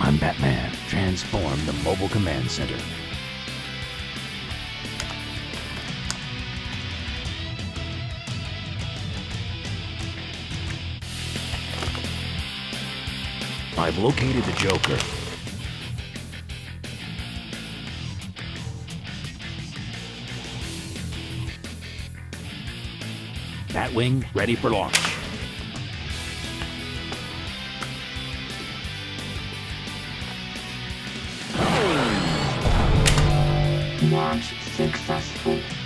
I'm Batman. Transform the mobile command center. I've located the Joker. Batwing ready for launch. Launch successful.